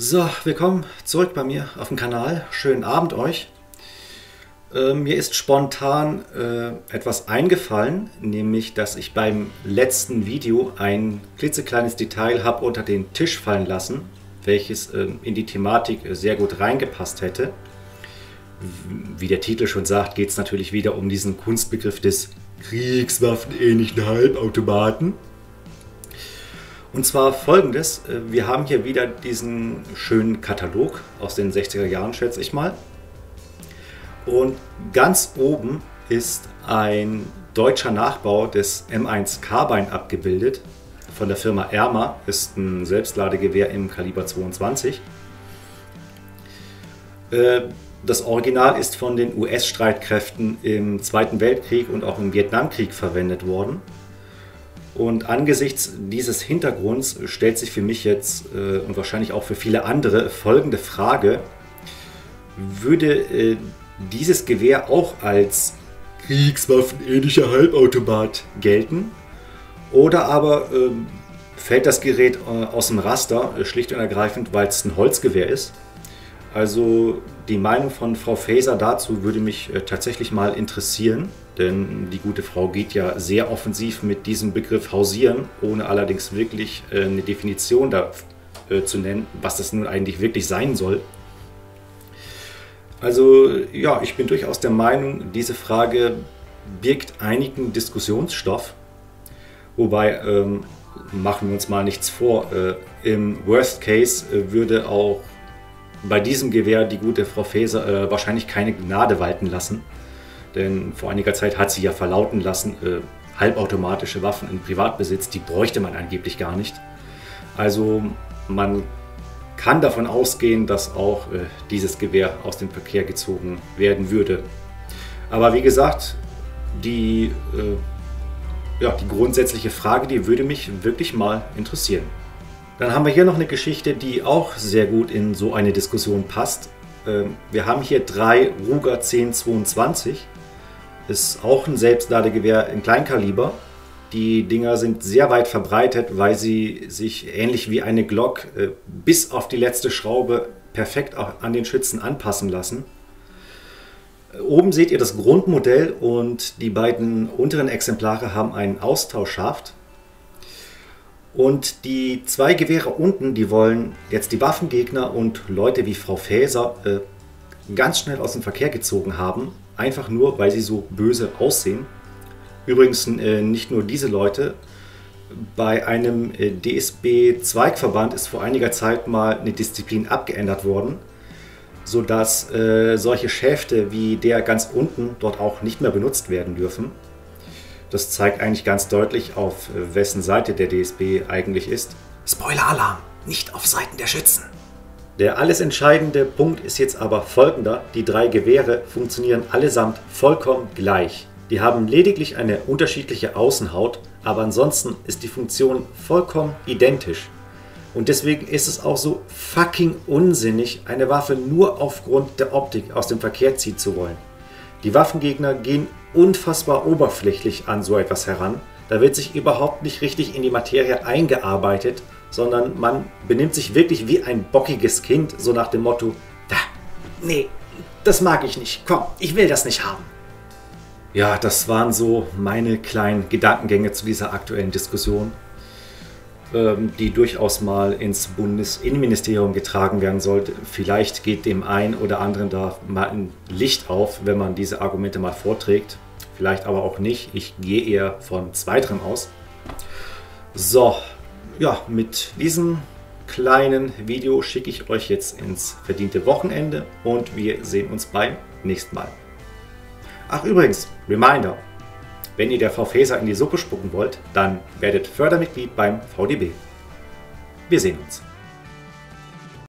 So, willkommen zurück bei mir auf dem Kanal. Schönen Abend euch. Äh, mir ist spontan äh, etwas eingefallen, nämlich dass ich beim letzten Video ein klitzekleines Detail habe unter den Tisch fallen lassen, welches äh, in die Thematik sehr gut reingepasst hätte. Wie der Titel schon sagt, geht es natürlich wieder um diesen Kunstbegriff des kriegswaffenähnlichen Halbautomaten. Und zwar folgendes, äh, wir haben hier wieder diesen schönen Katalog aus den 60er Jahren, schätze ich mal. Und ganz oben ist ein deutscher Nachbau des M1 Carbine abgebildet. Von der Firma Erma ist ein Selbstladegewehr im Kaliber 22. Äh, das Original ist von den US-Streitkräften im Zweiten Weltkrieg und auch im Vietnamkrieg verwendet worden. Und angesichts dieses Hintergrunds stellt sich für mich jetzt äh, und wahrscheinlich auch für viele andere folgende Frage. Würde äh, dieses Gewehr auch als kriegswaffenähnlicher Halbautomat gelten? Oder aber äh, fällt das Gerät äh, aus dem Raster, äh, schlicht und ergreifend, weil es ein Holzgewehr ist? Also die Meinung von Frau Faeser dazu würde mich äh, tatsächlich mal interessieren, denn die gute Frau geht ja sehr offensiv mit diesem Begriff hausieren, ohne allerdings wirklich äh, eine Definition äh, zu nennen, was das nun eigentlich wirklich sein soll. Also ja, ich bin durchaus der Meinung, diese Frage birgt einigen Diskussionsstoff, wobei ähm, machen wir uns mal nichts vor, äh, im Worst Case würde auch bei diesem Gewehr die gute Frau Faeser äh, wahrscheinlich keine Gnade walten lassen. Denn vor einiger Zeit hat sie ja verlauten lassen, äh, halbautomatische Waffen in Privatbesitz, die bräuchte man angeblich gar nicht. Also man kann davon ausgehen, dass auch äh, dieses Gewehr aus dem Verkehr gezogen werden würde. Aber wie gesagt, die, äh, ja, die grundsätzliche Frage, die würde mich wirklich mal interessieren. Dann haben wir hier noch eine Geschichte, die auch sehr gut in so eine Diskussion passt. Ähm, wir haben hier drei Ruger 1022. Ist auch ein Selbstladegewehr in Kleinkaliber. Die Dinger sind sehr weit verbreitet, weil sie sich ähnlich wie eine Glock äh, bis auf die letzte Schraube perfekt auch an den Schützen anpassen lassen. Oben seht ihr das Grundmodell und die beiden unteren Exemplare haben einen Austauschschaft. Und die zwei Gewehre unten, die wollen jetzt die Waffengegner und Leute wie Frau Faeser äh, ganz schnell aus dem Verkehr gezogen haben. Einfach nur, weil sie so böse aussehen. Übrigens äh, nicht nur diese Leute. Bei einem äh, DSB-Zweigverband ist vor einiger Zeit mal eine Disziplin abgeändert worden, sodass äh, solche Schäfte wie der ganz unten dort auch nicht mehr benutzt werden dürfen. Das zeigt eigentlich ganz deutlich, auf wessen Seite der DSB eigentlich ist. Spoiler-Alarm, nicht auf Seiten der Schützen. Der alles entscheidende Punkt ist jetzt aber folgender. Die drei Gewehre funktionieren allesamt vollkommen gleich. Die haben lediglich eine unterschiedliche Außenhaut, aber ansonsten ist die Funktion vollkommen identisch. Und deswegen ist es auch so fucking unsinnig, eine Waffe nur aufgrund der Optik aus dem Verkehr ziehen zu wollen. Die Waffengegner gehen unfassbar oberflächlich an so etwas heran. Da wird sich überhaupt nicht richtig in die Materie eingearbeitet, sondern man benimmt sich wirklich wie ein bockiges Kind, so nach dem Motto, da, nee, das mag ich nicht, komm, ich will das nicht haben. Ja, das waren so meine kleinen Gedankengänge zu dieser aktuellen Diskussion. Ähm, die durchaus mal ins Bundesinnenministerium getragen werden sollte. Vielleicht geht dem einen oder anderen da mal ein Licht auf, wenn man diese Argumente mal vorträgt. Vielleicht aber auch nicht. Ich gehe eher von zweiterem aus. So, ja, mit diesem kleinen Video schicke ich euch jetzt ins verdiente Wochenende und wir sehen uns beim nächsten Mal. Ach übrigens, Reminder, wenn ihr der Frau Faeser in die Suppe spucken wollt, dann werdet Fördermitglied beim VDB. Wir sehen uns.